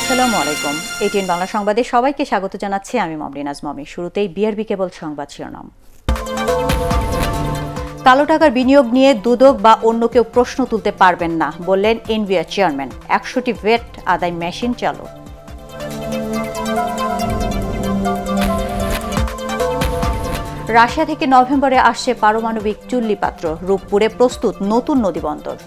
আসসালামু আলাইকুম। এটিএন বাংলা সংবাদে সবাইকে স্বাগত জানাচ্ছি। আমি মমরিনাজ মমি শুরুতেই বিআরবি কেবল সংবাদ শিরোনাম। কালো টাকার বিনিয়োগ নিয়ে দুদক বা অন্য কেউ প্রশ্ন তুলতে পারবেন না, বললেন এনবিআর চেয়ারম্যান। একশোটি ভেট আদায় মেশিন চালু। রাশিয়া থেকে নভেম্বরে আসছে পারমাণবিক চুল্লি পাত্র রূপপুরে প্রস্তুত নতুন নদীবন্দর।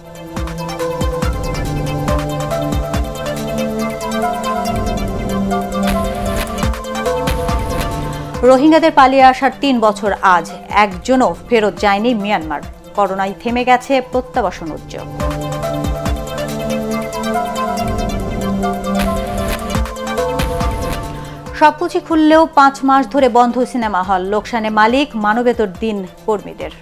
রোহিঙ্গাদের পালিয়ে আসার তিন বছর আজ। একজনও ফেরত যায়নি মিয়ানমার। করোনায় থেমে গেছে প্রত্যাবাসন উদ্যোগ। সবকিছু খুললেও পাঁচ মাস ধরে বন্ধ সিনেমা হল। লোকসানে মালিক, মানবেতর দিন কর্মীদের।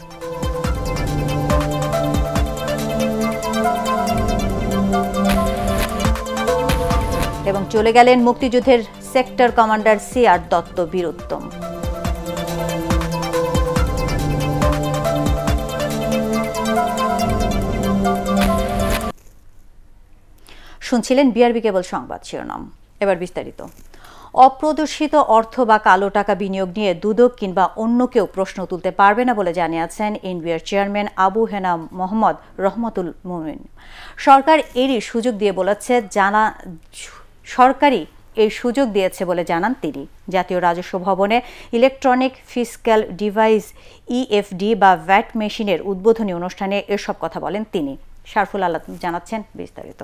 এবং চলে গেলেন মুক্তিযুদ্ধের sector commander C R Dutta Bir Uttom. শুনছিলেন বিআরবি কেবল সংবাদ শিরোনাম। এবার বিস্তারিত। অপ্রদর্শিত অর্থ বা কালো টাকা বিনিয়োগ নিয়ে দুদক কিংবা অন্য কেউ প্রশ্ন তুলতে পারবে না বলে জানিয়েছেন এনবিআর চেয়ারম্যান আবু হেনা মোহাম্মদ রহমতুল মুমিন। সরকার এরই সুযোগ দিয়ে বলেছে, জানা সরকারি এই সুযোগ দিয়েছে বলে জানান তিনি। জাতীয় রাজস্ব ভবনে ইলেকট্রনিক ফিসক্যাল ডিভাইস ইএফডি বা ভ্যাট মেশিনের উদ্বোধনী অনুষ্ঠানে এসব কথা বলেন তিনি। শারফুল আল্লাহ জানাচ্ছেন বিস্তারিত।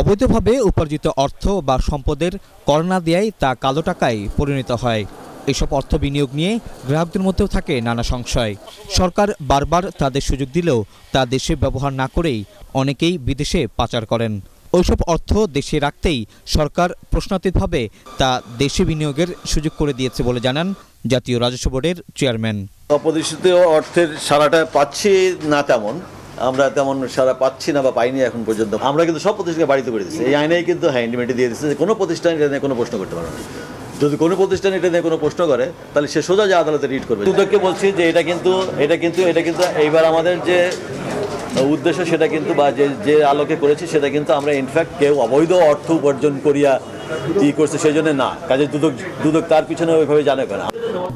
অবৈধভাবে উপার্জিত অর্থ বা সম্পদের কর না দেয়াই তা কালো টাকায় পরিণত হয়। এসব অর্থ বিনিয়োগ নিয়ে গ্রাহকদের মধ্যেও থাকে নানা সংশয়। সরকার বারবার তাদের সুযোগ দিলেও তা দেশে ব্যবহার না করেই অনেকেই বিদেশে পাচার করেন। ওইসব অর্থ দেশে রাখতেই সরকার প্রশ্নাতীতভাবে তা দেশে বিনিয়োগের সুযোগ করে দিয়েছে বলে জানান জাতীয় রাজস্ব বোর্ডের চেয়ারম্যান। অপরিচিত অর্থের সারাটা পাচ্ছি না তেমন। আমরা তেমন সারা পাচ্ছি না বা পাইনি এখন পর্যন্ত। আমরা কিন্তু সব প্রতিষ্ঠানকে বাড়িতে করে দিচ্ছি। এই আইনেই কিন্তু হ্যাঁ ইন্ডিমেন্টে দিয়ে দিচ্ছে যে কোনো প্রতিষ্ঠান এটা নিয়ে কোনো প্রশ্ন করতে পারবে না। যদি কোনো প্রতিষ্ঠান এটা নিয়ে কোনো প্রশ্ন করে, তাহলে সে সোজা যে আদালতে রিট করবে। দুদককে বলছি যে এটা কিন্তু এটা কিন্তু এটা কিন্তু এইবার আমাদের যে উদ্দেশ্য সেটা কিন্তু বা যে যে আলোকে করেছি, সেটা কিন্তু আমরা ইনফ্যাক্ট কেউ অবৈধ অর্থ উপার্জন করিয়া ই করছে সেই জন্য না। কাজে দুদক দুদক তার পিছনে ওইভাবে জানে না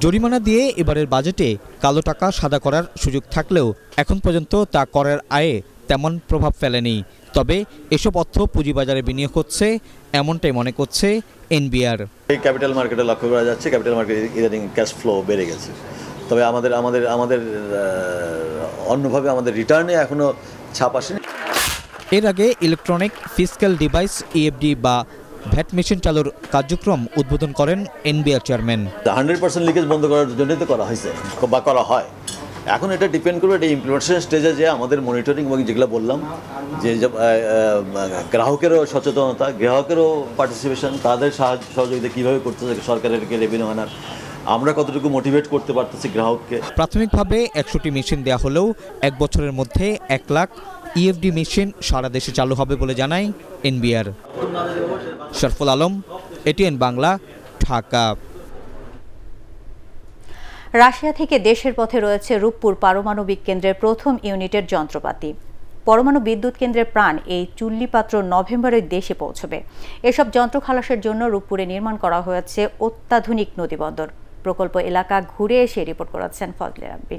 জরিমানা দিয়ে এবারের বাজেটে কালো টাকা সাদা করার সুযোগ থাকলেও এখন পর্যন্ত তা করের আয়ে তেমন প্রভাব ফেলেনি। তবে এসব অর্থ পুঁজিবাজারে বিনিয়োগ হচ্ছে এমনটাই মনে করছে এনবিআর। এই ক্যাপিটাল মার্কেটে লক্ষ্য করা যাচ্ছে ক্যাপিটাল মার্কেট ইদানিং ক্যাশ ফ্লো বেড়ে গেছে। তবে আমাদের আমাদের আমাদের অন্যভাবে আমাদের রিটার্নে এখনও ছাপ আসেনি। এর আগে ইলেকট্রনিক ফিজিক্যাল ডিভাইস ইএফডি বা ভ্যাট মেশিন চালুর কার্যক্রম উদ্বোধন করেন NBR chairman. Hundred percent leakage বন্ধ করার জন্যই তো করা হয়েছে বা করা হয়। এখন এটা ডিপেন্ড করবে এটা ইমপ্লিমেন্টেশন স্টেজে যে আমাদের মনিটরিং এবং যেগুলো বললাম যে গ্রাহকেরও সচেতনতা গ্রাহকেরও পার্টিসিপেশন তাদের সাহায্য সহযোগিতা কীভাবে করতেছে সরকারের রেভিনিউ আনার আমরা কতটুকু মোটিভেট করতে পারতেছি গ্রাহককে। প্রাথমিকভাবে একশোটি মেশিন দেওয়া হলেও এক বছরের মধ্যে এক লাখ ইএফডি মেশিন সারা দেশে চালু হবে বলে জানায় NBR Shariful Alam ATN Bangla, Dhaka. Russia থেকে দেশের পথে রয়েছে রূপপুর পারমাণবিক কেন্দ্রের প্রথম ইউনিটের যন্ত্রপাতি। পরমাণু বিদ্যুৎ কেন্দ্রের প্রাণ এই চুল্লিপাত্র নভেম্বরে দেশে পৌঁছবে। এসব যন্ত্র খালাসের জন্য রূপপুরে নির্মাণ করা হয়েছে অত্যাধুনিক নদীবন্দর। প্রকল্প এলাকা ঘুরে এসে রিপোর্ট করাচ্ছেন ফজলে রাব্বি।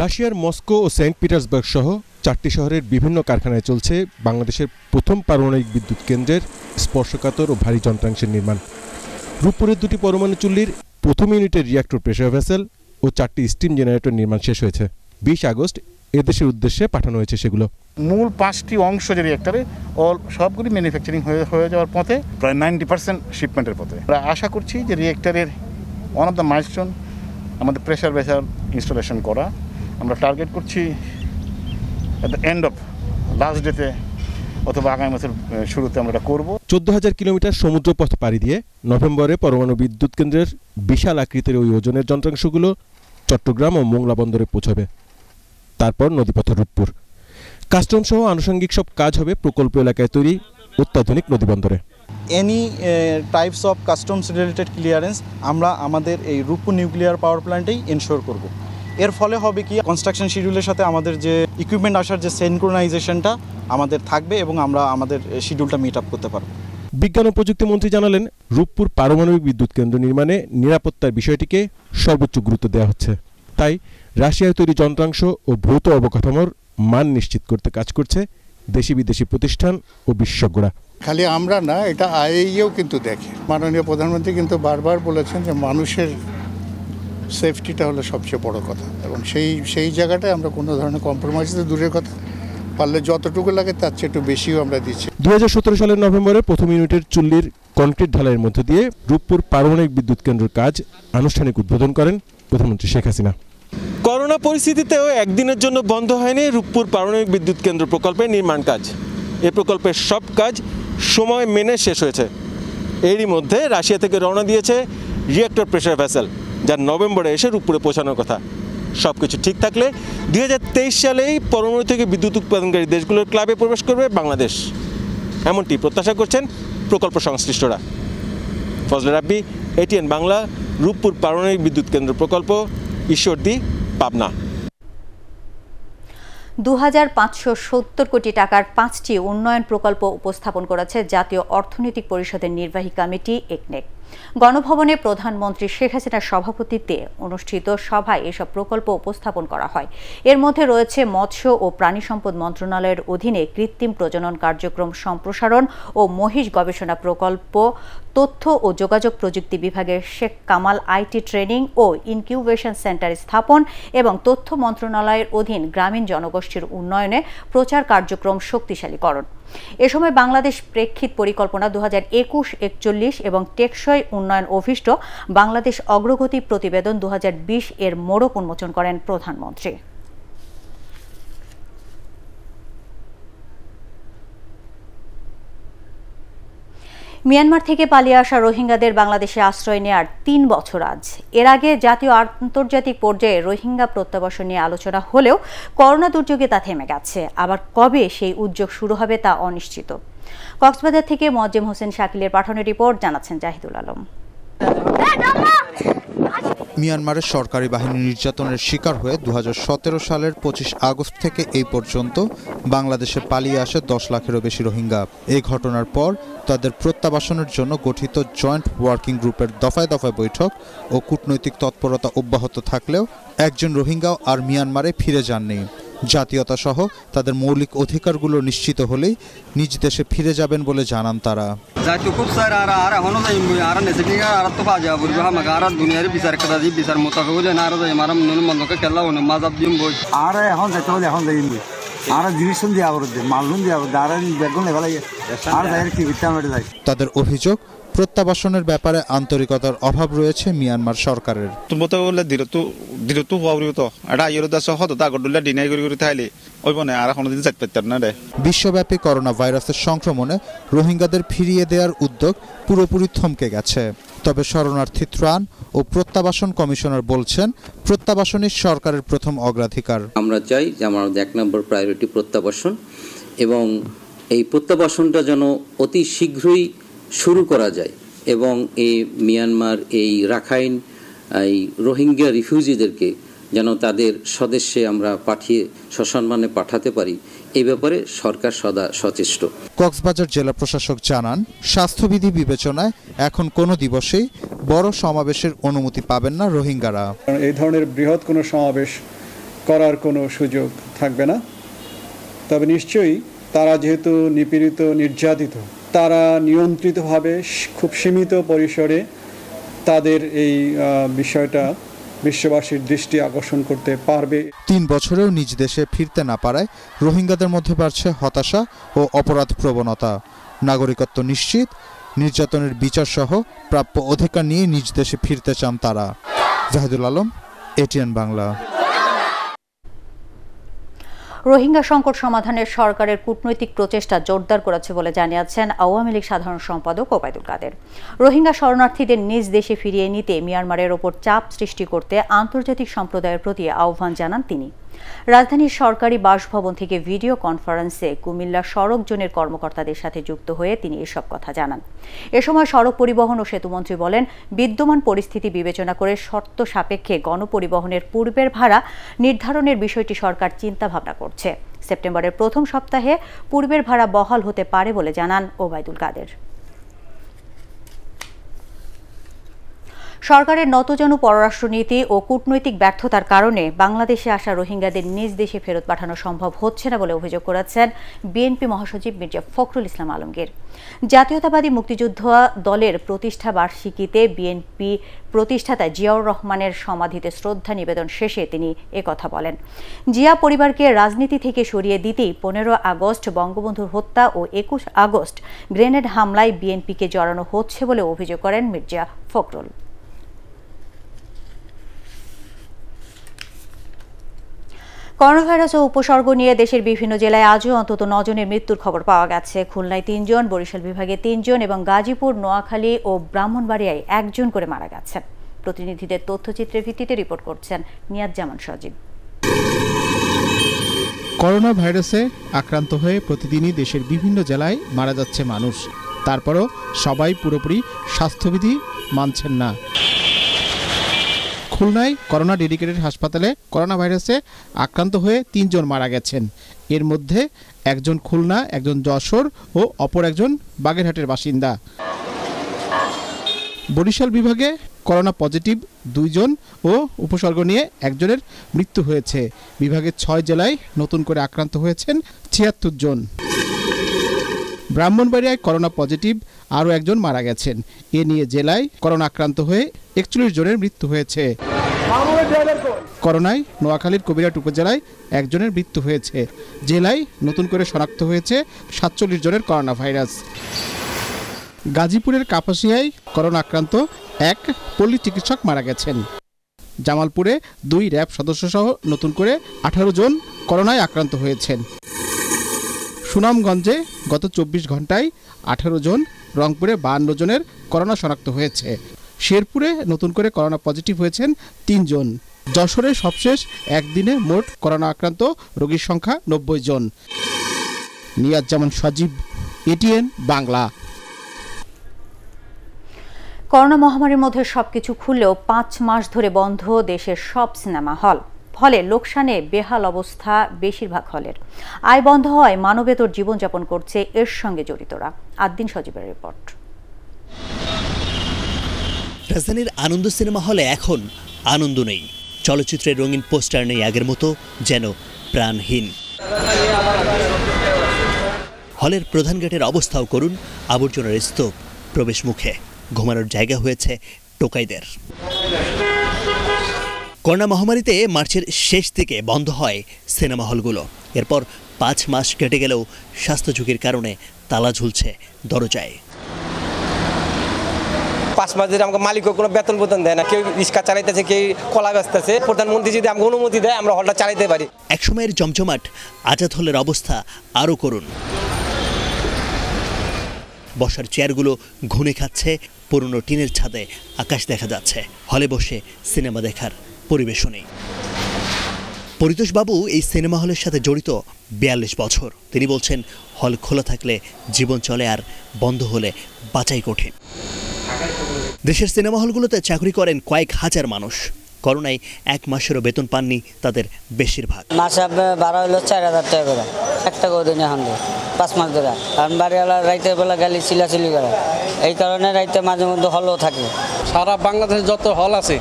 রাশিয়ার মস্কো ও সেন্ট পিটার্সবার্গ সহ চারটি শহরের বিভিন্ন কারখানায় চলছে বাংলাদেশের প্রথম পারমাণবিক বিদ্যুৎ কেন্দ্রের স্পর্শকাতর ও ভারী যন্ত্রাংশের নির্মাণ। রূপপুরের দুটি পরমাণু চুল্লির প্রথম ইউনিটের রিয়াক্টর প্রেশার ভেসেল ও চারটি স্টিম জেনারেটর নির্মাণ শেষ হয়েছে। বিশ আগস্ট এদেশের উদ্দেশ্যে পাঠানো হয়েছে সেগুলো। মূল পাঁচটি অংশ যে রিয়েক্টারে অল সবগুলি ম্যানুফ্যাকচারিং হয়ে হয়ে যাওয়ার পথে প্রায় নাইনটি পার্সেন্ট শিপমেন্টের পথে। আমরা আশা করছি যে রিয়েক্টারের ওয়ান অফ দ্য মাইলস্টোন আমাদের প্রেশার ভেসার ইনস্টলেশন করা আমরা টার্গেট করছি at the end of last ডেতে অথবা আগামী বছর শুরুতে আমরা এটা করব। চোদ্দ হাজার কিলোমিটার সমুদ্রপথ পাড়ি দিয়ে নভেম্বরে পরমাণু বিদ্যুৎ কেন্দ্রের বিশাল আকৃতির ওই ওজনের যন্ত্রাংশগুলো চট্টগ্রাম ও মোংলা বন্দরে পৌঁছবে। তারপর নদীপথ রূপপুর। কাস্টম সহ আনুষঙ্গিক সব কাজ হবে প্রকল্প এলাকায় তৈরি অত্যাধুনিক নদীবন্দরে any types of customs related clearance আমরা আমাদের এই রূপপুর নিউক্লিয়ার পাওয়ার প্ল্যান্টেই এনশোর করব। এর ফলে হবে কি কনস্ট্রাকশন শিডিউলের সাথে আমাদের যে ইকুইপমেন্ট আসার যে সেনক্রোনাইজেশনটা আমাদের থাকবে এবং আমরা আমাদের শিডিউলটা মিট আপ করতে পারব। বিজ্ঞান ও প্রযুক্তি মন্ত্রী জানালেন রূপপুর পারমাণবিক বিদ্যুৎ কেন্দ্র নির্মাণে নিরাপত্তার বিষয়টিকে সর্বোচ্চ গুরুত্ব দেওয়া হচ্ছে। তাই রাশিয়ায় তৈরি যন্ত্রাংশ ও ভৌত অবকাঠামোর মান নিশ্চিত করতে কাজ করছে দেশি বিদেশি প্রতিষ্ঠান ও বিশেষজ্ঞরা। খালি আমরা না এটা আইএইও কিন্তু দেখে। মাননীয় প্রধানমন্ত্রী কিন্তু বারবার বলেছেন যে মানুষের সেফটিটা হলো সবচেয়ে বড় কথা। এবং সেই সেই জায়গাটায় আমরা কোনো ধরনের কম্প্রোমাইজ তো দূরের কথা। পারলে যতটুকু লাগে তার চেয়ে একটু বেশিও আমরা দিচ্ছি। দু হাজার সতেরো সালের নভেম্বরে প্রথম ইউনিটের চুল্লির কনক্রিট ঢালাইয়ের মধ্য দিয়ে রূপপুর পারমাণবিক বিদ্যুৎ কেন্দ্রের কাজ আনুষ্ঠানিক উদ্বোধন করেন প্রধানমন্ত্রী শেখ হাসিনা। করোনা পরিস্থিতিতেও একদিনের জন্য বন্ধ হয়নি রূপপুর পারমাণবিক বিদ্যুৎ কেন্দ্র প্রকল্পের নির্মাণ কাজ। এ প্রকল্পের সব কাজ সময় মেনে শেষ হয়েছে। এরই মধ্যে রাশিয়া থেকে রওনা দিয়েছে রিয়েক্টর প্রেশার ভ্যাসেল যা নভেম্বরে এসে রূপপুরে পৌঁছানোর কথা। সব কিছু ঠিক থাকলে দু হাজার তেইশ সালেই পরমাণু থেকে বিদ্যুৎ উৎপাদনকারী দেশগুলোর ক্লাবে প্রবেশ করবে বাংলাদেশ। এমনটি প্রত্যাশা করছেন প্রকল্প সংশ্লিষ্টরা। ফজলে রাব্বি, এটিএন বাংলা, রূপপুর পারমাণবিক বিদ্যুৎ কেন্দ্র প্রকল্প, ঈশ্বরদী, পাবনা। দু হাজার পাঁচশো সত্তর কোটি টাকার পাঁচটি উন্নয়ন প্রকল্প উপস্থাপন করেছে জাতীয় অর্থনৈতিক পরিষদের নির্বাহী কমিটি, একনেক। গণভবনে প্রধানমন্ত্রী শেখ হাসিনার সভাপতিত্বে অনুষ্ঠিত সভায় এসব প্রকল্প উপস্থাপন করা হয়। এর মধ্যে রয়েছে মৎস্য ও প্রাণী সম্পদ মন্ত্রণালয়ের অধীনে কৃত্রিম প্রজনন কার্যক্রম সম্প্রসারণ ও মহিষ গবেষণা প্রকল্প তথ্য ও যোগাযোগ প্রযুক্তি বিভাগের শেখ কামাল আইটি ট্রেনিং ও ইনকিউবেশন সেন্টার স্থাপন এবং তথ্য মন্ত্রণালয়ের অধীন গ্রামীণ জনগোষ্ঠীর উন্নয়নে প্রচার কার্যক্রম শক্তিশালীকরণ। এ সময় বাংলাদেশ প্রেক্ষিত পরিকল্পনা দু হাজার একুশ, একচল্লিশ এবং টেকসই উন্নয়ন অভিষ্ট বাংলাদেশ অগ্রগতি প্রতিবেদন দু হাজার বিশ এর মোড়ক উন্মোচন করেন প্রধানমন্ত্রী। মিয়ানমার থেকে পালিয়ে আসা রোহিঙ্গাদের বাংলাদেশে আশ্রয় নেয়ার তিন বছর আজ। এর আগে জাতীয় আন্তর্জাতিক পর্যায়ে রোহিঙ্গা প্রত্যাবাসন নিয়ে আলোচনা হলেও করোনা দুর্যোগে তা থেমে গেছে। আবার কবে সেই উদ্যোগ শুরু হবে তা অনিশ্চিত। কক্সবাজার থেকে মজ্জেম হোসেন শাকিলের পাঠানো রিপোর্ট জানাচ্ছেন জাহিদুল আলম। মিয়ানমারের সরকারি বাহিনী নির্যাতনের শিকার হয়ে দু হাজার সতেরো সালের পঁচিশ আগস্ট থেকে এই পর্যন্ত বাংলাদেশে পালিয়ে আসে দশ লাখেরও বেশি রোহিঙ্গা। এই ঘটনার পর তাদের প্রত্যাবাসনের জন্য গঠিত জয়েন্ট ওয়ার্কিং গ্রুপের দফায় দফায় বৈঠক ও কূটনৈতিক তৎপরতা অব্যাহত থাকলেও একজন রোহিঙ্গাও আর মিয়ানমারে ফিরে যাননি। জাতীয়তা সহ তাদের মৌলিক অধিকারগুলো নিশ্চিত হলেই নিজ দেশে ফিরে যাবেন বলে জানান তারা। তাদের অভিযোগ প্রত্যাবাসনের ব্যাপারে আন্তরিকতার অভাব রয়েছে মিয়ানমার সরকারের। বিশ্বব্যাপী করোনা ভাইরাসের সংক্রমণে রোহিঙ্গাদের ফিরিয়ে দেওয়ার উদ্যোগ পুরোপুরি থমকে গেছে। তবে শরণার্থী ত্রাণ ও প্রত্যাবাসন কমিশনার বলছেন প্রত্যাবাসনই সরকারের প্রথম অগ্রাধিকার। আমরা চাই যে আমাদের এক নম্বর প্রায়োরিটি প্রত্যাবাসন এবং এই প্রত্যাবাসনটা যেন অতি শীঘ্রই শুরু করা যায়। এবং এই মিয়ানমার এই রাখাইন এই রোহিঙ্গা রিফিউজিদেরকে যেন তাদের স্বদেশে আমরা পাঠিয়ে সসম্মানে পাঠাতে পারি এই ব্যাপারে সরকার সদা সচেষ্ট। কক্সবাজার জেলা প্রশাসক জানান স্বাস্থ্যবিধি বিবেচনায় এখন কোনো দিবসেই বড় সমাবেশের অনুমতি পাবেন না রোহিঙ্গারা। এই ধরনের বৃহৎ কোনো সমাবেশ করার কোনো সুযোগ থাকবে না। তবে নিশ্চয়ই তারা যেহেতু নিপীড়িত নির্যাতিত তারা নিয়ন্ত্রিতভাবে খুব সীমিত পরিসরে তাদের এই বিষয়টা বিশ্ববাসীর দৃষ্টি আকর্ষণ করতে পারবে। তিন বছরেও নিজ দেশে ফিরতে না পারায় রোহিঙ্গাদের মধ্যে বাড়ছে হতাশা ও অপরাধ প্রবণতা। নাগরিকত্ব নিশ্চিত, নির্যাতনের বিচার সহ প্রাপ্য অধিকার নিয়ে নিজ দেশে ফিরতে চান তারা। জাহিদুল আলম এটিএন বাংলা। রোহিঙ্গা সংকট সমাধানে সরকারের কূটনৈতিক প্রচেষ্টা জোরদার করেছে বলে জানিয়েছেন আওয়ামী লীগ সাধারণ সম্পাদক ওবায়দুল কাদের। রোহিঙ্গা শরণার্থীদের নিজ দেশে ফিরিয়ে নিতে মিয়ানমারের ওপর চাপ সৃষ্টি করতে আন্তর্জাতিক সম্প্রদায়ের প্রতি আহ্বান জানান তিনি। রাজধানীর সরকারি বাসভবন থেকে ভিডিও কনফারেন্সে কুমিল্লা সড়ক জোনের কর্মকর্তাদের সাথে যুক্ত হয়ে তিনি এসব কথা জানান। এ সময় সড়ক পরিবহন ও সেতুমন্ত্রী বলেন, বিদ্যমান পরিস্থিতি বিবেচনা করে শর্ত সাপেক্ষে গণপরিবহনের পূর্বের ভাড়া নির্ধারণের বিষয়টি সরকার চিন্তাভাবনা করছে। সেপ্টেম্বরের প্রথম সপ্তাহে পূর্বের ভাড়া বহাল হতে পারে বলে জানান ওবায়দুল কাদের। সরকারের নতজানু পররাষ্ট্রনীতি ও কূটনৈতিক ব্যর্থতার কারণে বাংলাদেশে আসা রোহিঙ্গাদের নিজ দেশে ফেরত পাঠানো সম্ভব হচ্ছে না বলে অভিযোগ করেছেন বিএনপি মহাসচিব মির্জা ফখরুল ইসলাম আলমগীর। জাতীয়তাবাদী মুক্তিযুদ্ধ দলের প্রতিষ্ঠা বার্ষিকীতে বিএনপি প্রতিষ্ঠাতা জিয়াউর রহমানের সমাধিতে শ্রদ্ধা নিবেদন শেষে তিনি কথা বলেন। জিয়া পরিবারকে রাজনীতি থেকে সরিয়ে দিতেই পনেরো আগস্ট বঙ্গবন্ধুর হত্যা ও একুশ আগস্ট গ্রেনেড হামলায় বিএনপিকে জড়ানো হচ্ছে বলে অভিযোগ করেন মির্জা ফখরুল। করোনাভাইরাস ও উপসর্গ নিয়ে দেশের বিভিন্ন জেলায় আজও অন্তত নজনের মৃত্যুর খবর পাওয়া গেছে। খুলনায় তিনজন, বরিশাল বিভাগে তিনজন এবং গাজীপুর, নোয়াখালী ও ব্রাহ্মণবাড়িয়ায় একজন করে মারা গেছেন। প্রতিনিধিদের তথ্যচিত্রের ভিত্তিতে রিপোর্ট করছেন নিয়াজ জামান সজীব। করোনা ভাইরাসে আক্রান্ত হয়ে প্রতিদিনই দেশের বিভিন্ন জেলায় মারা যাচ্ছে মানুষ। তারপরও সবাই পুরোপুরি স্বাস্থ্যবিধি মানছেন না। খুলনায় করোনা ডেডিকেটেড হাসপাতালে করোনা ভাইরাসে আক্রান্ত হয়ে তিনজন মারা গেছেন। এর মধ্যে একজন খুলনা, একজন যশোর ও অপর একজন বাগেরহাটের বাসিন্দা। বরিশাল বিভাগে করোনা পজিটিভ দুইজন ও উপসর্গ নিয়ে একজনের মৃত্যু হয়েছে। বিভাগের ছয় জেলায় নতুন করে আক্রান্ত হয়েছেন ছিয়াত্তর জন। ব্রাহ্মণবাড়িয়ায় করোনা পজিটিভ আরও একজন মারা গেছেন। এ নিয়ে জেলায় করোনা আক্রান্ত হয়ে একচল্লিশ জনের মৃত্যু হয়েছে। করোনায় নোয়াখালীর কবিরাট উপজেলায় একজনের মৃত্যু হয়েছে। জেলায় নতুন করে শনাক্ত হয়েছে সাতচল্লিশ জনের করোনা ভাইরাস। গাজীপুরের কাপাসিয়ায় করোনা আক্রান্ত এক পল্লী চিকিৎসক মারা গেছেন। জামালপুরে দুই র্যাব সদস্যসহ নতুন করে আঠারো জন করোনায় আক্রান্ত হয়েছেন। সুনামগঞ্জে গত চব্বিশ ঘন্টায় আঠারো জন, রংপুরে বাহান্ন জনের করোনা শনাক্ত হয়েছে। শেরপুরে নতুন করে করোনা পজিটিভ হয়েছেন তিনজন যশোরে সবশেষ একদিনে মোট করোনা আক্রান্ত রোগীর সংখ্যা নব্বই জন। নিয়াজ জামান সজীব, এটিএন বাংলা। করোনা মহামারীর মধ্যে সবকিছু খুললেও পাঁচ মাস ধরে বন্ধ দেশের সব সিনেমা হল। ফলে লোকসানে বেহাল অবস্থা বেশিরভাগ হলের। আয় বন্ধ হয় মানবেতর জীবনযাপন করছে এর সঙ্গে জড়িতরা। আদ্দিন সজীবের রিপোর্ট। রাজধানীর আনন্দ সিনেমা হলে এখন আনন্দ নেই। চলচ্চিত্রের রঙিন পোস্টার নেই আগের মতো, যেন প্রাণহীন। হলের প্রধান গেটের অবস্থাও করুন, আবর্জনার স্তূপ প্রবেশ মুখে ঘুমানোর জায়গা হয়েছে টোকাইদের। করোনা মহামারীতে মার্চের শেষ দিকে বন্ধ হয় সিনেমা হলগুলো। এরপর পাঁচ মাস কেটে গেলেও স্বাস্থ্য ঝুঁকির কারণে তালা ঝুলছে দরজায়। পাঁচ মাস ধরে আমাকে মালিকও কোনো বেতন বেতন দেয় না কেউ রিক্সা চালাইতেছে কেউ কলা বেচতেছে প্রধানমন্ত্রী যদি আমাকে অনুমতি দেয় আমরা হলটা চালাইতে পারি। একসময়ের জমজমাট আজাদ হলের অবস্থা আরও করুন বসার চেয়ারগুলো ঘুনে খাচ্ছে পুরনো টিনের ছাদে আকাশ দেখা যাচ্ছে। হলে বসে সিনেমা দেখার পরিবেশও নেই পরিতোষবাবু এই সিনেমা হলের সাথে জড়িত বিয়াল্লিশ বছর। তিনি বলছেন হল খোলা থাকলে জীবন চলে আর বন্ধ হলে বাঁচাই কঠিন। দেশের সিনেমা হলগুলোতে চাকরি করেন কয়েক হাজার মানুষ। করোনায় এক মাসেরও বেতন পাননি তাদের বেশিরভাগ। মাসে ভাড়া হলো চার হাজার টাকা করে। একটা করে দিন এখন পাঁচ মাস ধরে। কারণ বাড়িওয়ালা রাইতের বেলা গালি চিলাচিলি করে। এই কারণে রাইতে মাঝে মধ্যে হলও থাকে। সারা বাংলাদেশে যত হল আছে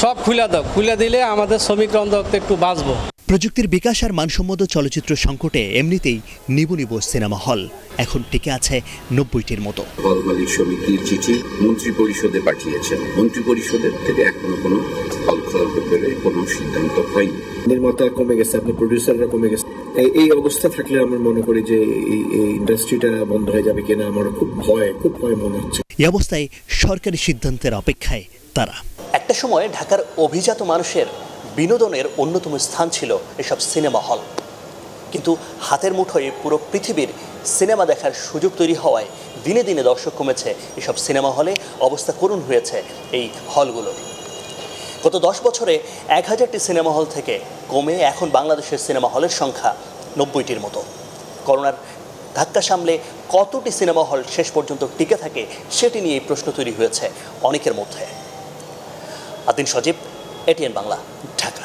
সব খুলে দাও খুলে দিলে আমাদের শ্রমিকরা অন্তত একটু বাঁচবো। প্রযুক্তির বিকাশ আর মানসম্মত চলচ্চিত্র সংকটে এমনিতেই নিবু নিবু সিনেমা হল। এখন টিকে আছে নব্বইটির মতো। হল মালিক সমিতির চিঠি মন্ত্রী পরিষদে পাঠিয়েছেন। মন্ত্রী পরিষদের থেকে এখনও কোনো হল খোলার ব্যাপারে কোনো সিদ্ধান্ত হয়নি। নির্মাতা কমে গেছে আপনার প্রডিউসাররা কমে গেছে। এই- এই অবস্থা থাকলে আমরা মনে করি যে এই এই ইন্ডাস্ট্রিটা বন্ধ হয়ে যাবে কিনা আমার খুব ভয় খুব ভয় মনে হচ্ছে। এই অবস্থায় সরকারি সিদ্ধান্তের অপেক্ষায় তারা। একটা সময় ঢাকার অভিজাত মানুষের বিনোদনের অন্যতম স্থান ছিল এসব সিনেমা হল। কিন্তু হাতের মুঠোয় পুরো পৃথিবীর সিনেমা দেখার সুযোগ তৈরি হওয়ায় দিনে দিনে দর্শক কমেছে, এসব সিনেমা হলে অবস্থা করুণ হয়েছে এই হলগুলোর গত দশ বছরে এক হাজারটি সিনেমা হল থেকে কমে এখন বাংলাদেশের সিনেমা হলের সংখ্যা নব্বইটির মতো। করোনার ধাক্কা সামলে কতটি সিনেমা হল শেষ পর্যন্ত টিকে থাকে সেটি নিয়ে প্রশ্ন তৈরি হয়েছে অনেকের মধ্যে। আদিন সজীব এটিএন বাংলা ঢাকা।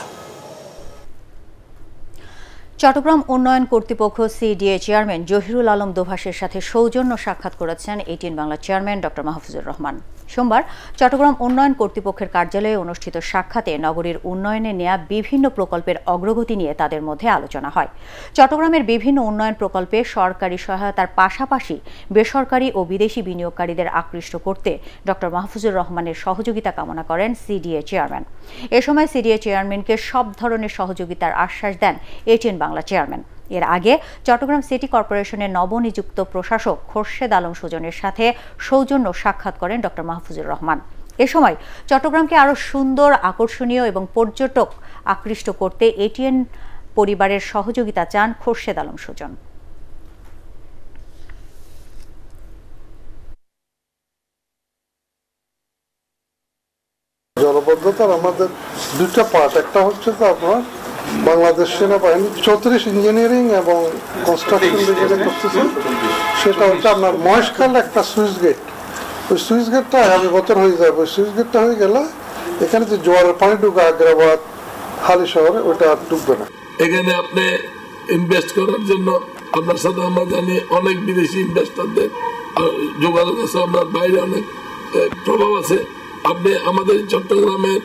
চট্টগ্রাম উন্নয়ন কর্তৃপক্ষ সিডিএ চেয়ারম্যান জহিরুল আলম দোভাসের সাথে সৌজন্য সাক্ষাৎ করেছেন ATN Bangla chairman doctor Mahfuzur Rahman. সোমবার চট্টগ্রাম উন্নয়ন কর্তৃপক্ষের কার্যালয়ে অনুষ্ঠিত সাক্ষাতে নগরীর উন্নয়নে নেয়া বিভিন্ন প্রকল্পের অগ্রগতি নিয়ে তাদের মধ্যে আলোচনা হয়। চট্টগ্রামের বিভিন্ন উন্নয়ন প্রকল্পে সরকারি সহায়তার পাশাপাশি বেসরকারি ও বিদেশি বিনিয়োগকারীদের আকৃষ্ট করতে ডক্টর মাহফুজুর রহমানের সহযোগিতা কামনা করেন সিডিএ চেয়ারম্যান। এ সময় সিডিএ চেয়ারম্যানকে সব ধরনের সহযোগিতার আশ্বাস দেন এটিএন বাংলা চেয়ারম্যান। এর আগে চট্টগ্রাম সিটি কর্পোরেশনের নবনিযুক্ত প্রশাসক খোরশেদ আলম সুজনের সাথে সৌজন্য সাক্ষাৎ করেন ডক্টর মাহফুজুর রহমান। এ সময় চট্টগ্রামকে আরও সুন্দর, আকর্ষণীয় এবং পর্যটক আকৃষ্ট করতে এটিএন পরিবারের সহযোগিতা চান খোরশেদ আলম সুজন। জলবদ্ধতার আমাদের দুটা পার্ট একটা হচ্ছে তো আপনার বাংলাদেশ সেনাবাহিনী চৌত্রিশ ইঞ্জিনিয়ারিং এবং কনস্ট্রাকশন যেটা করতেছে। সেটা হচ্ছে আপনার মহেশখাল একটা সুইচ গেট। ওই সুইচ গেটটা আগামী বছর হয়ে যাবে। ওই সুইচ গেটটা হয়ে গেলে এখানে যে জোয়ারের পানি ঢুকে আগ্রাবাদ হালি শহরে ওইটা আর ঢুকবে না। এখানে আপনি ইনভেস্ট করার জন্য আপনার সাথে আমরা জানি অনেক বিদেশি ইনভেস্টরদের যোগাযোগ আছে আপনার বাইরে অনেক প্রভাব আছে। আপনি আমাদের চট্টগ্রামের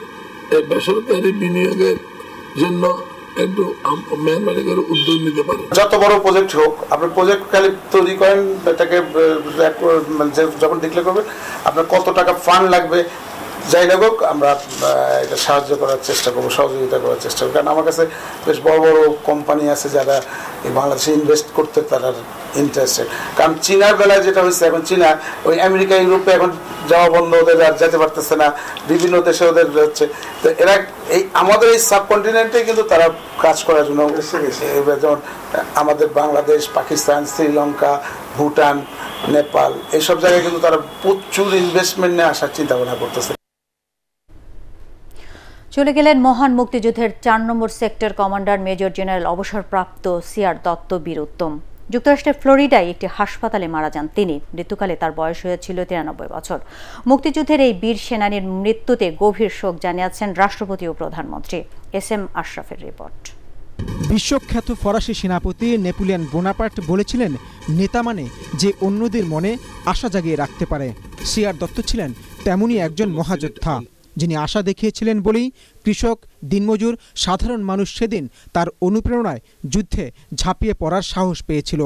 বেসরকারি বিনিয়োগের জন্য একটু মেহরবানি করে উদ্যোগ নিতে পারেন যত বড় প্রজেক্ট হোক, আপনি প্রজেক্ট খালি তৈরি করেন তাকে মানে যখন ডিক্লেয়ার করবেন, আপনার কত টাকা ফান্ড লাগবে যাই লাগুক আমরা এটা সাহায্য করার চেষ্টা করব, সহযোগিতা করার চেষ্টা করব। কারণ আমার কাছে বেশ বড় বড় কোম্পানি আছে যারা এই বাংলাদেশে ইনভেস্ট করতে তারা ইন্টারেস্টেড কারণ চীনার বেলায় যেটা হয়েছে, এখন চীনা, ওই আমেরিকা, ইউরোপে এখন যাওয়া বন্ধ, ওদের আর যেতে পারতেছে না, বিভিন্ন দেশে ওদের হচ্ছে তো এরা, এই আমাদের এই সাবকন্টিনেন্টে কিন্তু তারা কাজ করার জন্য যেমন, আমাদের বাংলাদেশ, পাকিস্তান, শ্রীলঙ্কা, ভুটান, নেপাল এইসব জায়গায় কিন্তু তারা প্রচুর ইনভেস্টমেন্ট নিয়ে আসার চিন্তা ভাবনা করতেছে। চলে গেলেন মহান মুক্তিযুদ্ধের চার নম্বর সেক্টর কমান্ডার মেজর জেনারেল অবসরপ্রাপ্ত সিআর দত্ত বীর উত্তম যুক্তরাষ্ট্রের ফ্লোরিডায় একটি হাসপাতালে মারা যান তিনি। মৃত্যুকালে তার বয়স হয়েছিল তিরানব্বই বছর। মুক্তিযুদ্ধের এই বীর সেনানীর মৃত্যুতে গভীর শোক জানিয়েছেন রাষ্ট্রপতি ও প্রধানমন্ত্রী। এস এম আশরাফের রিপোর্ট। বিশ্বখ্যাত ফরাসি সেনাপতি নেপোলিয়ান বোনাপার্ট বলেছিলেন, নেতা মানে যে অন্যদের মনে আশা জাগিয়ে রাখতে পারে। সিআর দত্ত ছিলেন তেমনই একজন মহাযোদ্ধা। যিনি আশা দেখিয়েছিলেন বলেই কৃষক দিনমজুর, সাধারণ মানুষ সেদিন তার অনুপ্রেরণায় যুদ্ধে ঝাঁপিয়ে পড়ার সাহস পেয়েছিল।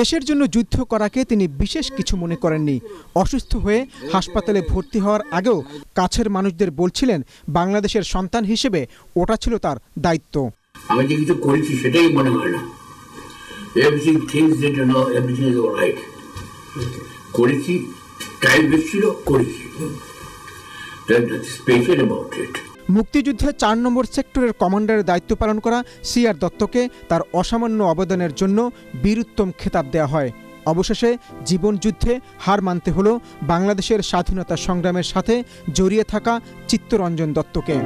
দেশের জন্য যুদ্ধ করাকে তিনি বিশেষ কিছু মনে করেননি। অসুস্থ হয়ে হাসপাতালে ভর্তি হওয়ার আগেও কাছের মানুষদের বলছিলেন, বাংলাদেশের সন্তান হিসেবে ওটা ছিল তার দায়িত্ব। করেছি মুক্তিযুদ্ধে চার নম্বর সেক্টরের কমান্ডারের দায়িত্ব পালন করা সি আর দত্তকে তার অসামান্য অবদানের জন্য বীরুত্তম খেতাব দেওয়া হয়। অবশেষে জীবনযুদ্ধে হার মানতে হল বাংলাদেশের স্বাধীনতা সংগ্রামের সাথে জড়িয়ে থাকা চিত্তরঞ্জন দত্তকে।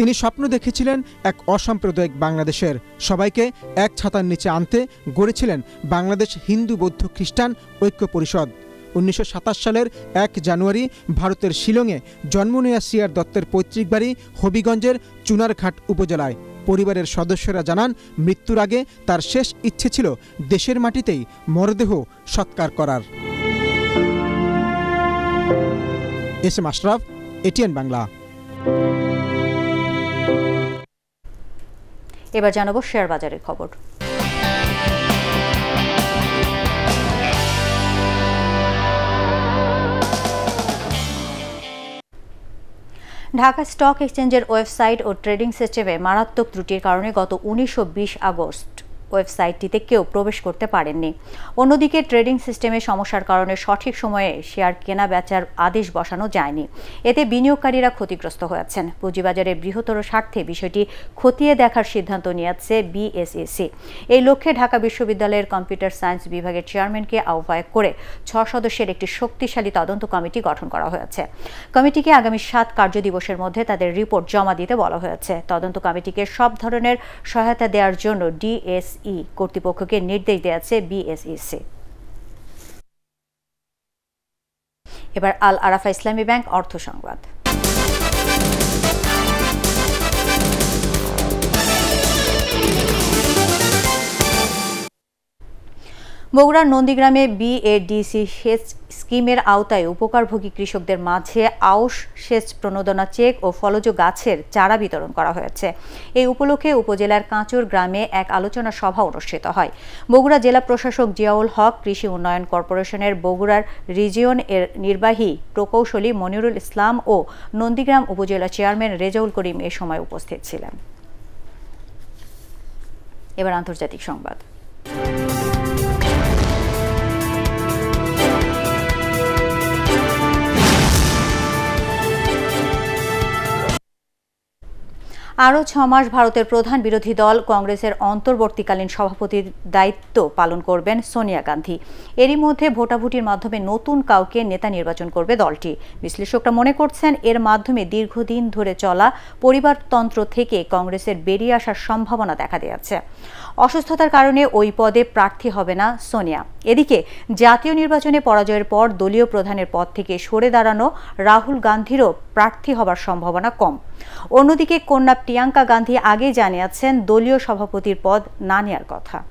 তিনি স্বপ্ন দেখেছিলেন এক অসাম্প্রদায়িক বাংলাদেশের। সবাইকে এক ছাতার নিচে আনতে গড়েছিলেন বাংলাদেশ হিন্দু বৌদ্ধ খ্রিস্টান ঐক্য পরিষদ। উনিশশো সাতাশ সালের এক জানুয়ারি ভারতের শিলংয়ে জন্ম নেয়া সিআর দত্তের পৈতৃক বাড়ি হবিগঞ্জের চুনারঘাট উপজেলায়। পরিবারের সদস্যরা জানান, মৃত্যুর আগে তার শেষ ইচ্ছে ছিল দেশের মাটিতেই মরদেহ সৎকার করার। S M Ashraf ATN Bangla. এবার জানাব শেয়ার বাজারের খবর। ঢাকা স্টক এক্সচেঞ্জের ওয়েবসাইট ও ট্রেডিং সিস্টেমে মারাত্মক ত্রুটির কারণে গত উনিশ আগস্ট ওয়েবসাইটটিতে কেউ প্রবেশ করতে পারেননি। অন্যদিকে ট্রেডিং সিস্টেমে সমস্যার কারণে সঠিক সময়ে শেয়ার কেনা বেচার আদেশ বসানো যায়নি। এতে বিনিয়োগকারীরা ক্ষতিগ্রস্ত হয়েছেন। পুঁজিবাজারের বৃহত্তর স্বার্থে বিষয়টি খতিয়ে দেখার সিদ্ধান্ত নিয়েছে বিএসইসি। এই লক্ষ্যে ঢাকা বিশ্ববিদ্যালয়ের কম্পিউটার সায়েন্স বিভাগের চেয়ারম্যানকে আহ্বায়ক করে ছ সদস্যের একটি শক্তিশালী তদন্ত কমিটি গঠন করা হয়েছে। কমিটিকে আগামী সাত কার্যদিবসের মধ্যে তাদের রিপোর্ট জমা দিতে বলা হয়েছে। তদন্ত কমিটিকে সব ধরনের সহায়তা দেওয়ার জন্য ডিএসই কর্তৃপক্ষকে নির্দেশ দিয়েছে বিএসইসি। এবার আল আরাফা ইসলামী ব্যাংক অর্থ সংবাদ। বগুড়ার নন্দীগ্রামে বিএডিসি সেচ স্কিমের আওতায় উপকারভোগী কৃষকদের মাঝে আউশ সেচ প্রণোদনা চেক ও ফলজ গাছের চারা বিতরণ করা হয়েছে। এই উপলক্ষে উপজেলার কাঁচুর গ্রামে এক আলোচনা সভা অনুষ্ঠিত হয়। বগুড়া জেলা প্রশাসক জিয়াউল হক, কৃষি উন্নয়ন কর্পোরেশনের বগুড়ার রিজিয়ন এর নির্বাহী প্রকৌশলী মনিরুল ইসলাম ও নন্দীগ্রাম উপজেলা চেয়ারম্যান রেজাউল করিম এ সময় উপস্থিত ছিলেন। এবার আন্তর্জাতিক সংবাদ। আরও ছ মাস ভারতের প্রধান বিরোধী দল কংগ্রেসের অন্তর্বর্তীকালীন সভাপতির দায়িত্ব পালন করবেন সোনিয়া গান্ধী। এরই মধ্যে ভোটাভুটির মাধ্যমে নতুন কাউকে নেতা নির্বাচন করবে দলটি। বিশ্লেষকরা মনে করছেন, এর মাধ্যমে দীর্ঘদিন ধরে চলা পরিবারতন্ত্র থেকে কংগ্রেসের বেরিয়ে আসার সম্ভাবনা দেখা দিয়েছে। অসুস্থতার কারণে ওই পদে প্রার্থী হবে না সোনিয়া। এদিকে জাতীয় নির্বাচনে পরাজয়ের পর দলীয় প্রধানের পদ থেকে সরে দাঁড়ানো রাহুল গান্ধীরও প্রার্থী হবার সম্ভাবনা কম। অন্যদিকে কন্যা প্রিয়াঙ্কা গান্ধী আগেই জানিয়েছেন দলীয় সভাপতির পদ না নেয়ার কথা।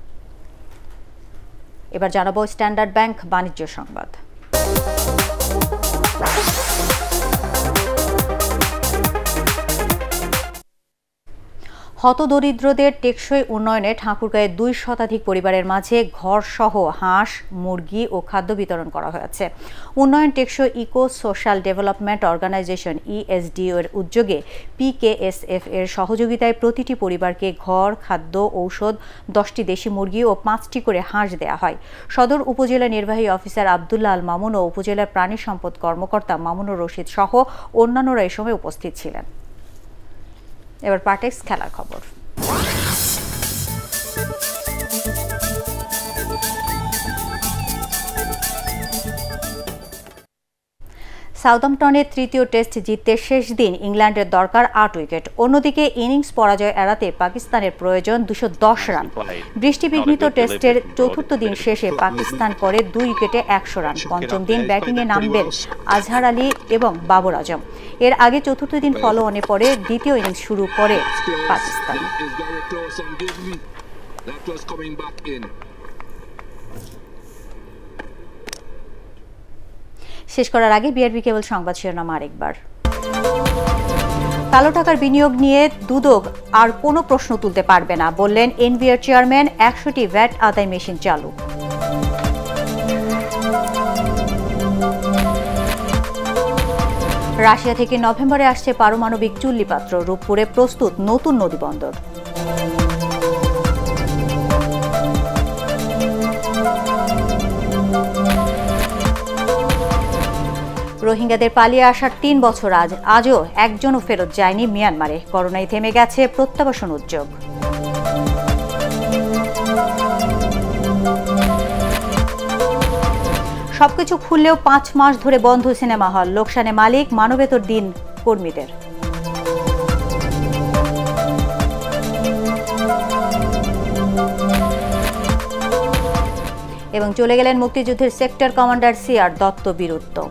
এবার জানাব স্ট্যান্ডার্ড ব্যাংক বাণিজ্য সংবাদ। হতদরিদ্রদের টেকসই উন্নয়নে ঠাকুরগাঁয়ের দুই শতাধিক পরিবারের মাঝে ঘরসহ হাঁস, মুরগি ও খাদ্য বিতরণ করা হয়েছে। উন্নয়ন টেকসই eco social development organisation ESDO এর উদ্যোগে পিকেএসএফ এর সহযোগিতায় প্রতিটি পরিবারকে ঘর, খাদ্য, ঔষধ, দশটি দেশি মুরগি ও পাঁচটি করে হাঁস দেওয়া হয়। সদর উপজেলা নির্বাহী অফিসার আবদুল্লাহ আল মামুন ও উপজেলার প্রাণী সম্পদ কর্মকর্তা মামুনুর রশিদ সহ অন্যান্যরা এ সময় উপস্থিত ছিলেন। এবার পার্টেক্স খেলার খবর। সাউদাম্পটনের তৃতীয় টেস্ট জিততে শেষ দিন ইংল্যান্ডের দরকার আট উইকেট। অন্যদিকে ইনিংস পরাজয় এড়াতে পাকিস্তানের প্রয়োজন দুশো দশ রান। বৃষ্টিবিঘ্নিত টেস্টের চতুর্থ দিন শেষে পাকিস্তান করে দুই উইকেটে একশো রান। পঞ্চম দিন ব্যাটিংয়ে নামবেন আজহার আলী এবং বাবর আজম। এর আগে চতুর্থ দিন ফলো অনে পরে দ্বিতীয় ইনিংস শুরু করে পাকিস্তান। শেষ করার আগে বিআরবি কেবল সংবাদ শিরোনাম আরেকবার। কালো টাকার বিনিয়োগ নিয়ে দুদক আর কোনো প্রশ্ন তুলতে পারবে না, বললেন এনবিআর চেয়ারম্যান একশোটি ভ্যাট আদায় মেশিন চালু। রাশিয়া থেকে নভেম্বরে আসছে পারমাণবিক চুল্লিপাত্র, রূপপুরে প্রস্তুত নতুন নদীবন্দর। রোহিঙ্গাদের পালিয়ে আসার তিন বছর আজ, আজও একজনও ফেরত যায়নি মিয়ানমারে। করোনায় থেমে গেছে প্রত্যাবাসন উদ্যোগ। সবকিছু খুললেও পাঁচ মাস ধরে বন্ধ সিনেমা হল। লোকসানে মালিক মানবেতর দিন কর্মীদের। এবং চলে গেলেন মুক্তিযুদ্ধের sector commander CR Dutta Bir Uttom.